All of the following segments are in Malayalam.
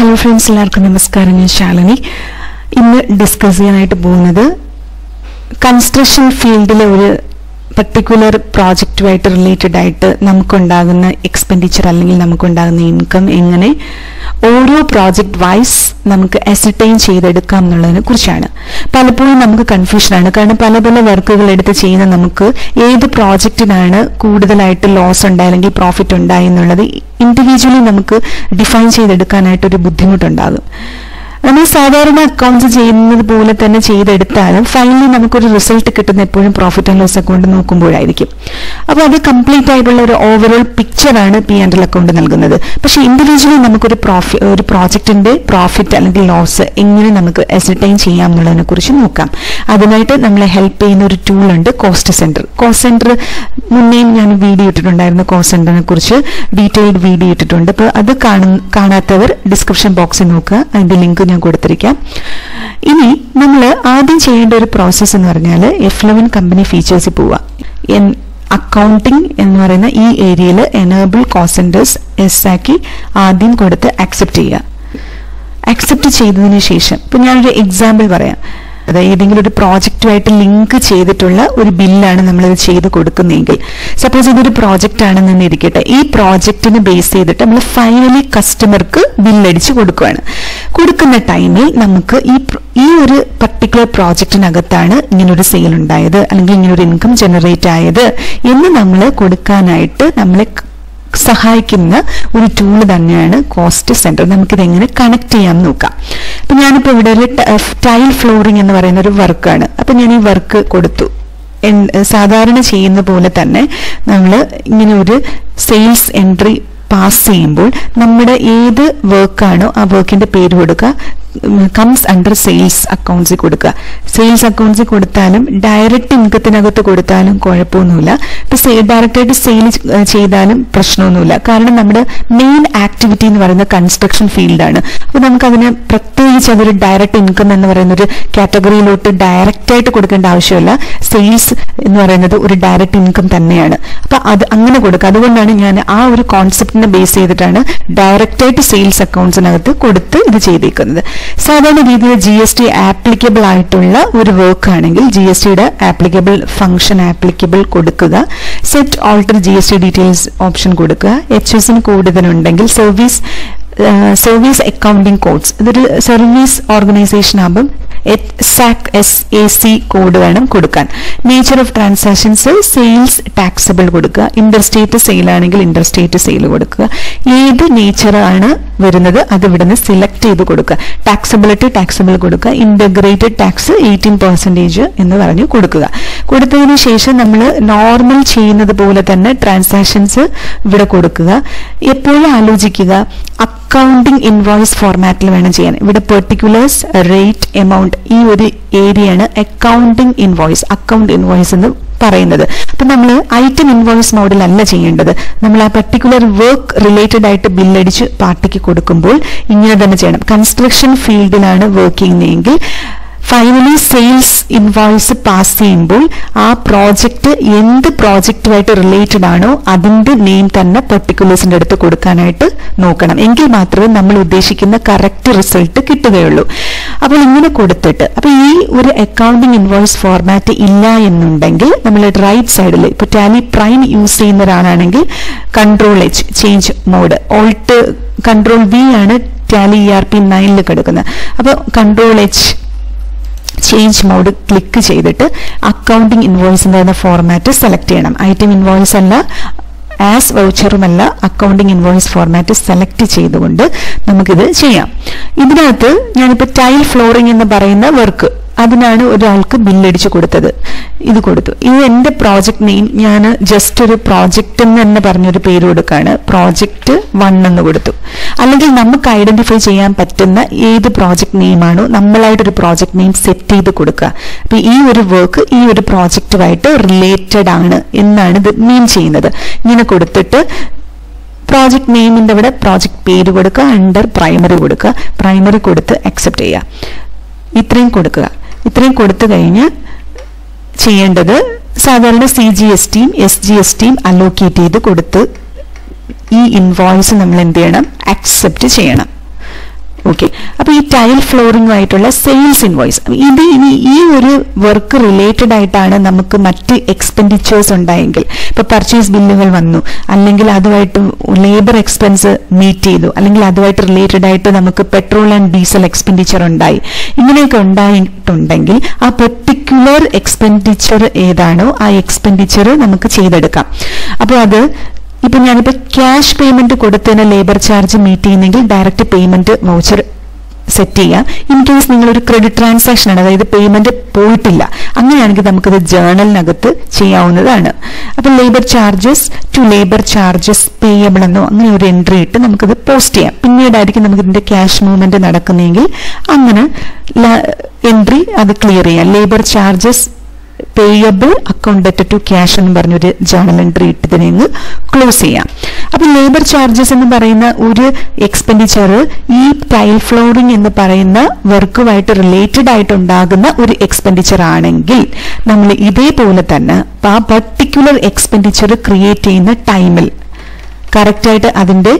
ഹലോ ഫ്രണ്ട്സ് എല്ലാവർക്കും നമസ്കാരം. ഞാൻ ശാലിനി. ഇന്ന് ഡിസ്കസ് ചെയ്യാനായിട്ട് പോകുന്നത് കൺസ്ട്രക്ഷൻ ഫീൽഡിലെ ഒരു പർട്ടിക്കുലർ പ്രോജക്റ്റുമായിട്ട് റിലേറ്റഡ് ആയിട്ട് നമുക്കുണ്ടാകുന്ന എക്സ്പെൻഡിച്ചർ അല്ലെങ്കിൽ നമുക്കുണ്ടാകുന്ന ഇൻകം എങ്ങനെ ഓരോ പ്രോജക്റ്റ് വൈസ് നമുക്ക് അസർട്ടൈൻ ചെയ്തെടുക്കാം എന്നുള്ളതിനെ കുറിച്ചാണ്. പലപ്പോഴും നമുക്ക് കൺഫ്യൂഷനാണ് കാരണം പല പല വർക്കുകൾ എടുത്ത് ചെയ്യുന്ന നമുക്ക് ഏത് പ്രോജക്റ്റിനാണ് കൂടുതലായിട്ട് ലോസ് ഉണ്ടായി അല്ലെങ്കിൽ പ്രോഫിറ്റ് ഉണ്ടായി എന്നുള്ളത് ഇൻഡിവിജ്വലി നമുക്ക് ഡിഫൈൻ ചെയ്തെടുക്കാനായിട്ട് ഒരു ബുദ്ധിമുട്ടുണ്ടാകും. നമ്മൾ സാധാരണ അക്കൗണ്ട്സ് ചെയ്യുന്നത് പോലെ തന്നെ ചെയ്തെടുത്താലും ഫൈനലി നമുക്കൊരു റിസൾട്ട് കിട്ടുന്ന എപ്പോഴും പ്രോഫിറ്റ് ആൻഡ് ലോസ് അക്കൗണ്ട് നോക്കുമ്പോഴായിരിക്കും. അപ്പോൾ അത് കംപ്ലീറ്റ് ആയിട്ടുള്ള ഒരു ഓവറോൾ പിക്ചറാണ് പി ആൻഡ് എൽ അക്കൗണ്ട് നൽകുന്നത്. പക്ഷേ ഇൻഡിവിജ്വലി നമുക്കൊരു പ്രോഫി ഒരു പ്രോജക്റ്റിന്റെ പ്രോഫിറ്റ് അല്ലെങ്കിൽ ലോസ് എങ്ങനെ നമുക്ക് എസർട്ടൈൻ ചെയ്യാം എന്നുള്ളതിനെ കുറിച്ച് നോക്കാം. അതിനായിട്ട് നമ്മളെ ഹെൽപ്പ് ചെയ്യുന്ന ഒരു ടൂൾ ഉണ്ട് കോസ്റ്റ് സെന്റർ കോസ്റ്റ് സെന്റർ മുന്നേയും ഞാൻ വീഡിയോ ഇട്ടിട്ടുണ്ടായിരുന്നു കോസ്റ്റ് സെന്ററിനെ കുറിച്ച്. ഡീറ്റെയിൽഡ് വീഡിയോ ഇട്ടിട്ടുണ്ട്. അപ്പോൾ അത് കാണാത്തവർ ഡിസ്ക്രിപ്ഷൻ ബോക്സിൽ നോക്കുക. അതിന്റെ ലിങ്ക് ഞാൻ കൊടുത്തിരിക്കാം. ഇനി നമ്മൾ ആദ്യം ചെയ്യേണ്ട ഒരു പ്രോസസ്സ് എന്ന് പറഞ്ഞാൽ എഫ് ലെവൻ കമ്പനി ഫീച്ചേഴ്സിൽ പോവുക അക്കൗണ്ടിംഗ് എന്ന് പറയുന്ന ഈ ഏരിയയിൽ എനേബിൾ കോസെന്റേഴ്സ് എസ് ആക്കി ആദ്യം കൊടുത്ത് അക്സെപ്റ്റ് ചെയ്യുക. അക്സെപ്റ്റ് ചെയ്തതിന് ശേഷം ഇപ്പം ഞാനൊരു എക്സാമ്പിൾ പറയാം. അതായത് ഏതെങ്കിലും ഒരു പ്രോജക്റ്റുമായിട്ട് ലിങ്ക് ചെയ്തിട്ടുള്ള ഒരു ബില്ലാണ് നമ്മളിത് ചെയ്ത് കൊടുക്കുന്നതെങ്കിൽ സപ്പോസ് ഇതൊരു പ്രോജക്റ്റ് ആണെന്ന് ഇരിക്കട്ടെ. ഈ പ്രോജക്റ്റിന് ബേസ് ചെയ്തിട്ട് നമ്മൾ ഫൈനലി കസ്റ്റമർക്ക് ബില്ലടിച്ച് കൊടുക്കുകയാണ് കൊടുക്കുന്ന ടൈമിൽ നമുക്ക് ഈ ഈ ഒരു പർട്ടിക്കുലർ പ്രോജക്റ്റിനകത്താണ് ഇങ്ങനൊരു സെയിൽ ഉണ്ടായത് അല്ലെങ്കിൽ ഇങ്ങനൊരു ഇൻകം ജനറേറ്റ് ആയത് എന്ന് നമ്മൾ കൊടുക്കാനായിട്ട് നമ്മളെ സഹായിക്കുന്ന ഒരു ടൂൾ തന്നെയാണ് കോസ്റ്റ് സെന്റർ നമുക്കിത് എങ്ങനെ കണക്ട് ചെയ്യാം നോക്കാം. അപ്പൊ ഞാനിപ്പോ ഇവിടെ ഒരു ടൈൽ ഫ്ലോറിംഗ് എന്ന് പറയുന്ന ഒരു വർക്കാണ്. അപ്പൊ ഞാൻ ഈ വർക്ക് കൊടുത്തു. സാധാരണ ചെയ്യുന്ന പോലെ തന്നെ നമ്മൾ ഇങ്ങനെ ഒരു സെയിൽസ് എൻട്രി പാസ് ചെയ്യുമ്പോൾ നമ്മുടെ ഏത് വർക്കാണോ ആ വർക്കിന്റെ പേര് കൊടുക്കുക. കംസ് അണ്ടർ സെയിൽസ് അക്കൗണ്ട്സിൽ കൊടുക്കുക. സെയിൽസ് അക്കൗണ്ട്സിൽ കൊടുത്താലും ഡയറക്റ്റ് ഇൻകത്തിനകത്ത് കൊടുത്താലും കുഴപ്പമൊന്നുമില്ല. ഇപ്പൊ ഡയറക്റ്റായിട്ട് സെയിൽ ചെയ്താലും പ്രശ്നമൊന്നുമില്ല. കാരണം നമ്മുടെ മെയിൻ ആക്ടിവിറ്റി എന്ന് പറയുന്നത് കൺസ്ട്രക്ഷൻ ഫീൽഡാണ് അപ്പൊ നമുക്കതിനെ പ്രത്യേകിച്ച് അതൊരു ഡയറക്റ്റ് ഇൻകം എന്ന് പറയുന്ന ഒരു കാറ്റഗറിയിലോട്ട് ഡയറക്റ്റായിട്ട് കൊടുക്കേണ്ട ആവശ്യമില്ല. സെയിൽസ് എന്ന് പറയുന്നത് ഒരു ഡയറക്റ്റ് ഇൻകം തന്നെയാണ്. അപ്പൊ അത് അങ്ങനെ കൊടുക്കുക. അതുകൊണ്ടാണ് ഞാൻ ആ ഒരു കോൺസെപ്റ്റിനെ ബേസ് ചെയ്തിട്ടാണ് ഡയറക്റ്റായിട്ട് സെയിൽസ് അക്കൗണ്ട്സിനകത്ത് കൊടുത്ത് ഇത് ചെയ്തേക്കുന്നത്. സാധാരണ രീതിയിൽ ജി എസ് ടി ആപ്ലിക്കബിൾ ആയിട്ടുള്ള ഒരു വർക്ക് ആണെങ്കിൽ ജി എസ് ടിയുടെ ആപ്ലിക്കബിൾ ഫംഗ്ഷൻ ആപ്ലിക്കബിൾ കൊടുക്കുക. Set alter G S T details option കൊടുക്കുക. എച്ച് എസിന് കൂടുതലുണ്ടെങ്കിൽ സർവീസ് സർവീസ് അക്കൗണ്ടിംഗ് കോഡ്സ് ഇതൊരു സർവീസ് ഓർഗനൈസേഷൻ ആകുമ്പം SAC S A C code വേണം കൊടുക്കാൻ. Nature of transactions sales taxable കൊടുക്കുക. ഇൻഡർസ്റ്റേറ്റ് സെയിൽ ആണെങ്കിൽ ഇൻഡർസ്റ്റേറ്റ് സെയിൽ കൊടുക്കുക. ഏത് ആണ് വരുന്നത് അത് ഇവിടുന്ന് സെലക്ട് ചെയ്ത് കൊടുക്കുക. ടാക്സബിലിറ്റി ടാക്സബിൾ കൊടുക്കുക. ഇന്റഗ്രേറ്റഡ് ടാക്സ് എയ്റ്റീൻ പെർസെന്റേജ് എന്ന് പറഞ്ഞ് കൊടുക്കുക. കൊടുത്തതിന് ശേഷം നമ്മൾ നോർമൽ ചെയ്യുന്നത് പോലെ തന്നെ ട്രാൻസാക്ഷൻസ് ഇവിടെ കൊടുക്കുക. എപ്പോഴും ആലോചിക്കുക. അക്കൗണ്ടിംഗ് ഇൻവോയ്സ് ഫോർമാറ്റിൽ വേണം ചെയ്യാൻ. ഇവിടെ പെർട്ടിക്കുലേഴ്സ് റേറ്റ് എമൗണ്ട് ഈ ഒരു ഏരിയയാണ് അക്കൗണ്ടിംഗ് ഇൻവോയ്സ് അക്കൗണ്ട് ഇൻവോയ്സ് എന്ന് പറയുന്നത്. അപ്പൊ നമ്മൾ ഐറ്റം ഇൻവോയ്സ് മോഡലല്ല ചെയ്യേണ്ടത്. നമ്മൾ ആ പർട്ടിക്കുലർ വർക്ക് റിലേറ്റഡ് ആയിട്ട് ബില്ലടിച്ച് പാർട്ടിക്ക് കൊടുക്കുമ്പോൾ ഇങ്ങനെ തന്നെ ചെയ്യണം. കൺസ്ട്രക്ഷൻ ഫീൽഡിലാണ് വർക്ക് ചെയ്യുന്നതെങ്കിൽ ഫൈനലി സെയിൽസ് ഇൻവോയ്സ് പാസ് ചെയ്യുമ്പോൾ ആ പ്രോജക്റ്റ് എന്ത് പ്രോജക്റ്റുമായിട്ട് റിലേറ്റഡ് ആണോ അതിന്റെ നെയിം തന്നെ പെർട്ടിക്കുലേഴ്സിന്റെ അടുത്ത് കൊടുക്കാനായിട്ട് നോക്കണം. എങ്കിൽ മാത്രമേ നമ്മൾ ഉദ്ദേശിക്കുന്ന കറക്റ്റ് റിസൾട്ട് കിട്ടുകയുള്ളൂ. അപ്പോൾ ഇങ്ങനെ കൊടുത്തിട്ട് അപ്പൊ ഈ ഒരു അക്കൗണ്ടിംഗ് ഇൻവോയ്സ് ഫോർമാറ്റ് ഇല്ല എന്നുണ്ടെങ്കിൽ നമ്മൾ റൈറ്റ് സൈഡിൽ ഇപ്പൊ ടാലി പ്രൈം യൂസ് ചെയ്യുന്ന ഒരാളാണെങ്കിൽ control H change mode alt control B ആണ് ടാലി ഇ ആർ പി നയനിൽ കിടക്കുന്നത്. അപ്പോൾ control H change mode click ചെയ്തിട്ട് അക്കൗണ്ടിങ് ഇൻവോയ്സ് എന്ന് പറയുന്ന ഫോർമാറ്റ് സെലക്ട് ചെയ്യണം. ഐറ്റം ഇൻവോയ്സ് അല്ല ആസ് വൗച്ചറുമല്ല അക്കൗണ്ടിങ് ഇൻവോയ്സ് ഫോർമാറ്റ് സെലക്ട് ചെയ്തുകൊണ്ട് നമുക്കിത് ചെയ്യാം. ഇതിനകത്ത് ഞാനിപ്പോൾ ടൈൽ ഫ്ലോറിംഗ് എന്ന് പറയുന്ന വർക്ക് അതിനാണ് ഒരാൾക്ക് ബില്ലടിച്ച് കൊടുത്തത്. ഇത് കൊടുത്തു. ഇത് എന്റെ പ്രോജക്റ്റ് നെയിം ഞാൻ ജസ്റ്റ് ഒരു പ്രോജക്റ്റ് എന്ന് തന്നെ പറഞ്ഞൊരു പേര് കൊടുക്കുകയാണ് പ്രോജക്റ്റ് വൺ എന്ന് കൊടുത്തു. അല്ലെങ്കിൽ നമുക്ക് ഐഡന്റിഫൈ ചെയ്യാൻ പറ്റുന്ന ഏത് പ്രോജക്റ്റ് നെയിമാണോ നമ്മളായിട്ടൊരു പ്രോജക്റ്റ് നെയിം സെറ്റ് ചെയ്ത് കൊടുക്കുക. അപ്പൊ ഈ ഒരു വർക്ക് ഈ ഒരു പ്രോജക്റ്റുമായിട്ട് റിലേറ്റഡ് ആണ് എന്നാണ് ഇത് മീൻ ചെയ്യുന്നത്. ഇങ്ങനെ കൊടുത്തിട്ട് പ്രോജക്റ്റ് നെയിമിന്റെ അവിടെ പ്രോജക്റ്റ് പേര് കൊടുക്കുക അണ്ടർ പ്രൈമറി കൊടുക്കുക. പ്രൈമറി കൊടുത്ത് അക്സെപ്റ്റ് ചെയ്യുക. ഇത്രയും കൊടുക്കുക. ഇത്രയും കൊടുത്തു കഴിഞ്ഞ് ചെയ്യേണ്ടത് സാധാരണ സി ജി എസ് ടിയും എസ് ജി എസ് ടിയും അലോക്കേറ്റ് ചെയ്ത് കൊടുത്ത് ഈ ഇൻവോയ്സ് നമ്മൾ എന്ത് ചെയ്യണം? അക്സെപ്റ്റ് ചെയ്യണം. ഓക്കെ അപ്പോൾ ഈ ടൈൽ ഫ്ലോറിംഗുമായിട്ടുള്ള സെയിൽസ് ഇൻവോയ്സ് ഇത് ഇനി ഈ ഒരു വർക്ക് റിലേറ്റഡ് ആയിട്ടാണ് നമുക്ക് മറ്റ് എക്സ്പെൻഡിച്ചേഴ്സ് ഉണ്ടായെങ്കിൽ. ഇപ്പൊ പർച്ചേസ് ബില്ലുകൾ വന്നു. അല്ലെങ്കിൽ അതുമായിട്ട് ലേബർ എക്സ്പെൻസ് മീറ്റ് ചെയ്തു. അല്ലെങ്കിൽ അതുമായിട്ട് റിലേറ്റഡ് ആയിട്ട് നമുക്ക് പെട്രോൾ ആൻഡ് ഡീസൽ എക്സ്പെൻഡിച്ചർ ഉണ്ടായി. ഇങ്ങനെയൊക്കെ ഉണ്ടായിട്ടുണ്ടെങ്കിൽ ആ പെർട്ടിക്കുലർ എക്സ്പെൻഡിച്ചർ ഏതാണോ ആ എക്സ്പെൻഡിച്ചർ നമുക്ക് ചെയ്തെടുക്കാം. അപ്പോൾ അത് ഇപ്പൊ ഞാനിപ്പോ ക്യാഷ് പേയ്മെന്റ് കൊടുത്തതിന് ലേബർ ചാർജ് മീറ്റ് ചെയ്യുന്നെങ്കിൽ ഡയറക്റ്റ് പേയ്മെന്റ് വൗച്ചർ സെറ്റ് ചെയ്യുക ഇൻ കേസ് നിങ്ങളൊരു ക്രെഡിറ്റ് ട്രാൻസാക്ഷൻ ആണ് അതായത് പേയ്മെന്റ് പോയിട്ടില്ല അങ്ങനെയാണെങ്കിൽ നമുക്കത് ജേണലിനകത്ത് ചെയ്യാവുന്നതാണ്. അപ്പൊ labour charges to labour charges payable എന്നോ അങ്ങനെ ഒരു എൻട്രി ഇട്ട് നമുക്കത് പോസ്റ്റ് ചെയ്യാം. പിന്നീടായിരിക്കും നമുക്ക് ഇതിന്റെ ക്യാഷ് മൂവ്മെന്റ് നടക്കുന്നതെങ്കിൽ അങ്ങനെ എൻട്രി അത് ക്ലിയർ ചെയ്യാം. Labour charges payable account debt to cash എന്ന് പറഞ്ഞൊരു ജേണൽ എൻട്രി ഇട്ടതിനെ അങ്ങ് ക്ലോസ് ചെയ്യാം. അപ്പൊ ലേബർ ചാർജസ് എന്ന് പറയുന്ന ഒരു എക്സ്പെൻഡിച്ചർ ഈ ടൈൽ ഫ്ലോറിംഗ് എന്ന് പറയുന്ന വർക്കുമായിട്ട് റിലേറ്റഡ് ആയിട്ട് ഉണ്ടാകുന്ന ഒരു എക്സ്പെൻഡിച്ചർ ആണെങ്കിൽ നമ്മൾ ഇതേപോലെ തന്നെ ആ പർട്ടിക്കുലർ എക്സ്പെൻഡിച്ചർ ക്രിയേറ്റ് ചെയ്യുന്ന ടൈമിൽ കറക്റ്റായിട്ട് അതിന്റെ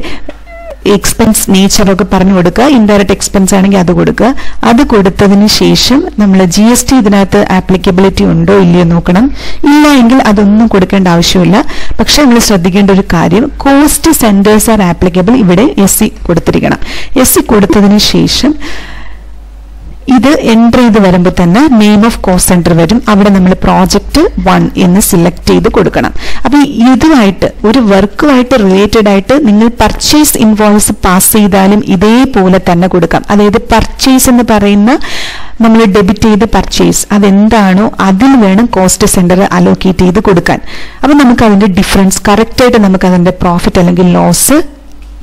എക്സ്പെൻസ് നേച്ചറൊക്കെ പറഞ്ഞു കൊടുക്കുക. ഇൻഡയറക്റ്റ് എക്സ്പെൻസ് ആണെങ്കിൽ അത് കൊടുക്കുക. അത് കൊടുത്തതിന് ശേഷം നമ്മൾ ജി എസ് ടി ഇതിനകത്ത് ആപ്ലിക്കബിലിറ്റി ഉണ്ടോ ഇല്ലയോ നോക്കണം. ഇല്ല എങ്കിൽ അതൊന്നും കൊടുക്കേണ്ട ആവശ്യമില്ല. പക്ഷെ നമ്മൾ ശ്രദ്ധിക്കേണ്ട ഒരു കാര്യം കോസ്റ്റ് സെന്റേഴ്സ് ആർ ആപ്ലിക്കബിൾ ഇവിടെ എസ് സി കൊടുത്തിരിക്കണം. എസ് സി കൊടുത്തതിന് ശേഷം ഇത് എന്റർ ചെയ്ത് വരുമ്പോൾ തന്നെ നെയിം ഓഫ് കോസ്റ്റ് സെന്റർ വരും. അവിടെ നമ്മൾ പ്രോജക്റ്റ് വൺ എന്ന് സിലക്ട് ചെയ്ത് കൊടുക്കണം. അപ്പോൾ ഇതുമായിട്ട് ഒരു വർക്കുമായിട്ട് റിലേറ്റഡ് ആയിട്ട് നിങ്ങൾ പർച്ചേസ് ഇൻവോയ്സ് പാസ് ചെയ്താലും ഇതേപോലെ തന്നെ കൊടുക്കാം. അതായത് പർച്ചേസ് എന്ന് പറയുന്ന നമ്മൾ ഡെബിറ്റ് ചെയ്ത് പർച്ചേസ് അതെന്താണോ അതിൽ വേണം കോസ്റ്റ് സെന്റർ അലോക്കേറ്റ് ചെയ്ത് കൊടുക്കാൻ. അപ്പം നമുക്ക് അതിന്റെ ഡിഫറൻസ് കറക്റ്റായിട്ട് നമുക്ക് അതിന്റെ പ്രോഫിറ്റ് അല്ലെങ്കിൽ ലോസ്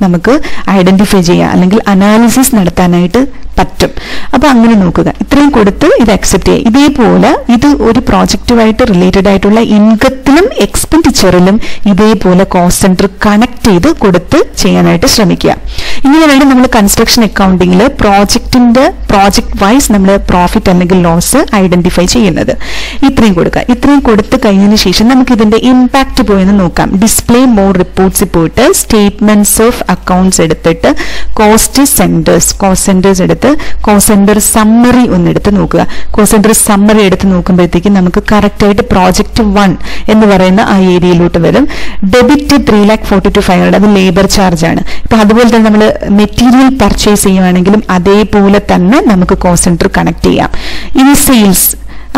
നമുക്ക് ഐഡന്റിഫൈ ചെയ്യാം. അല്ലെങ്കിൽ അനാലിസിസ് നടത്താനായിട്ട് പറ്റും. അപ്പോൾ അങ്ങനെ നോക്കുക. ഇത്രയും കൊടുത്ത് ഇത് അക്സെപ്റ്റ് ചെയ്യുക. ഇതേപോലെ ഇത് ഒരു പ്രോജക്റ്റുമായിട്ട് റിലേറ്റഡ് ആയിട്ടുള്ള ഇൻകത്തിലും എക്സ്പെൻഡിച്ചറിലും ഇതേപോലെ കോസ്റ്റ് സെന്റർ കണക്ട് ചെയ്ത് കൊടുത്ത് ചെയ്യാനായിട്ട് ശ്രമിക്കുക. ഇങ്ങനെ വേണ്ടി നമ്മൾ കൺസ്ട്രക്ഷൻ അക്കൗണ്ടിങ്ങിൽ പ്രോജക്റ്റിന്റെ പ്രോജക്റ്റ് വൈസ് നമ്മൾ പ്രോഫിറ്റ് അല്ലെങ്കിൽ ലോസ് ഐഡന്റിഫൈ ചെയ്യുന്നത്. ഇത്രയും കൊടുക്കുക. ഇത്രയും കൊടുത്ത് കഴിഞ്ഞതിന് ശേഷം നമുക്ക് ഇതിന്റെ ഇമ്പാക്ട് പോയെന്ന് നോക്കാം. ഡിസ്പ്ലേ മോർ റിപ്പോർട്ട്സ് പോയിട്ട് സ്റ്റേറ്റ്മെന്റ്സ് ഓഫ് അക്കൗണ്ട്സ് എടുത്തിട്ട് കോസ്റ്റ് സെന്റേഴ്സ് കോസ്റ്റ് സെന്റേഴ്സ് എടുത്ത് കോസ്റ്റ് സെന്റർ സമ്മറി ഒന്ന് എടുത്ത് നോക്കുക. സെന്റർ സമ്മറി എടുത്ത് നോക്കുമ്പോഴത്തേക്കും നമുക്ക് കറക്റ്റായിട്ട് പ്രോജക്റ്റ് വൺ എന്ന് പറയുന്ന ആ ഏരിയയിലോട്ട് വരും. Debit three lakh forty two five hundred അത് ലേബർ ചാർജ് ആണ്. ഇപ്പൊ അതുപോലെ തന്നെ നമ്മൾ മെറ്റീരിയൽ പർച്ചേസ് ചെയ്യുവാണെങ്കിലും അതേപോലെ തന്നെ നമുക്ക് സെന്റർ കണക്ട് ചെയ്യാം. ഇനി സെയിൽസ്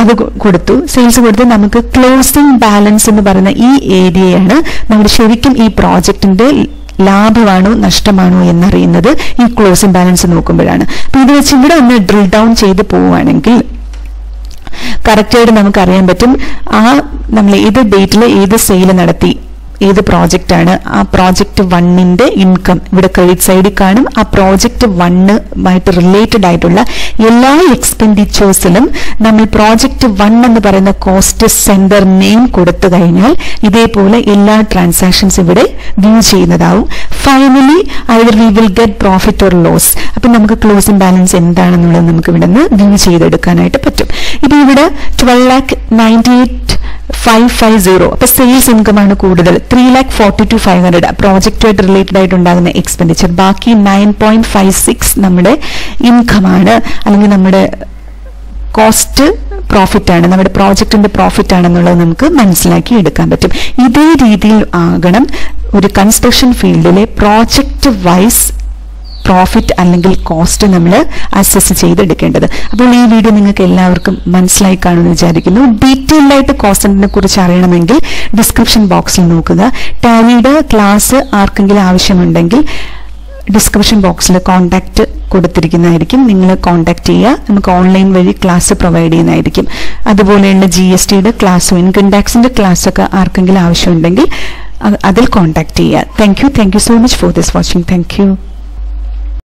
അത് കൊടുത്തു. സെയിൽസ് കൊടുത്ത് നമുക്ക് ക്ലോസിംഗ് ബാലൻസ് എന്ന് പറയുന്ന ഈ ഏരിയയാണ്. നമ്മൾ ശരിക്കും ഈ പ്രോജക്റ്റിന്റെ ലാഭമാണോ നഷ്ടമാണോ എന്നറിയുന്നത് ഈ ക്ലോസിംഗ് ബാലൻസ് നോക്കുമ്പോഴാണ്. അപ്പൊ ഇത് വെച്ച് ഇവിടെ ഒന്ന് ഡ്രിൽ ഡൗൺ ചെയ്ത് പോവുകയാണെങ്കിൽ കറക്റ്റായിട്ട് നമുക്ക് അറിയാൻ പറ്റും ആ നമ്മൾ ഏത് ഡേറ്റിൽ ഏത് സെയിൽ നടത്തി ഏത് പ്രോജക്റ്റ് ആണ്? ആ പ്രോജക്റ്റ് വണ്ണിന്റെ ഇൻകം ഇവിടെ ക്രെഡിറ്റ് സൈഡിൽ കാണും. ആ പ്രോജക്റ്റ് വണ്ണുമായിട്ട് റിലേറ്റഡ് ആയിട്ടുള്ള എല്ലാ എക്സ്പെൻഡിച്ചേഴ്സിലും നമ്മൾ പ്രോജക്റ്റ് വൺ എന്ന് പറയുന്ന കോസ്റ്റ് സെന്റർ നെയിം കൊടുത്തു കഴിഞ്ഞാൽ ഇതേപോലെ എല്ലാ ട്രാൻസാക്ഷൻസ് ഇവിടെ view ചെയ്യുന്നതാവും. Finally either we will get profit or loss അപ്പൊ നമുക്ക് ക്ലോസിംഗ് ബാലൻസ് എന്താണെന്നുള്ളത് നമുക്ക് ഇവിടെ നിന്ന് വ്യൂ ചെയ്തെടുക്കാനായിട്ട് പറ്റും. ഇപ്പൊ ഇവിടെ twelve lakh ninety eight five five zero അപ്പൊ സെയിൽസ് ഇൻകം ആണ് കൂടുതൽ. Three lakh forty two five hundred പ്രോജക്റ്റുമായിട്ട് related ആയിട്ട് ഉണ്ടാകുന്ന എക്സ്പെൻഡിച്ചർ ബാക്കി നയൻ പോയിന്റ് ഫൈവ് സിക്സ് നമ്മുടെ ഇൻകം ആണ്. അല്ലെങ്കിൽ നമ്മുടെ കോസ്റ്റ് പ്രോഫിറ്റ് ആണ്. നമ്മുടെ പ്രോജക്റ്റിന്റെ പ്രോഫിറ്റ് ആണെന്നുള്ളത് നമുക്ക് മനസ്സിലാക്കി എടുക്കാൻ പറ്റും. ഇതേ രീതിയിൽ ആകണം ഒരു കൺസ്ട്രക്ഷൻ ഫീൽഡിലെ പ്രോജക്റ്റ് വൈസ് പ്രോഫിറ്റ് അല്ലെങ്കിൽ കോസ്റ്റ് നമ്മൾ അസസ് ചെയ്തെടുക്കേണ്ടത്. അപ്പോൾ ഈ വീഡിയോ നിങ്ങൾക്ക് എല്ലാവർക്കും മനസ്സിലായി കാണുമെന്ന് വിചാരിക്കുന്നു. ഡീറ്റെയിൽഡ് ആയിട്ട് കോസ്റ്റിനെ കുറിച്ച് അറിയണമെങ്കിൽ ഡിസ്ക്രിപ്ഷൻ ബോക്സിൽ നോക്കുക. ടാലിയുടെ ക്ലാസ് ആർക്കെങ്കിലും ആവശ്യമുണ്ടെങ്കിൽ ഡിസ്ക്രിപ്ഷൻ ബോക്സിൽ കോൺടാക്റ്റ് കൊടുത്തിരിക്കുന്നതായിരിക്കും. നിങ്ങൾ കോൺടാക്ട് ചെയ്യുക. നമുക്ക് ഓൺലൈൻ വഴി ക്ലാസ് പ്രൊവൈഡ് ചെയ്യുന്നതായിരിക്കും. അതുപോലെയുള്ള ജി എസ് ടിയുടെ ക്ലാസ്സും ഇൻകം ടാക്സിന്റെ ക്ലാസ്സൊക്കെ ആർക്കെങ്കിലും ആവശ്യമുണ്ടെങ്കിൽ അത് അതിൽ കോൺടാക്ട് ചെയ്യുക. Thank you thank you so much for this watching thank you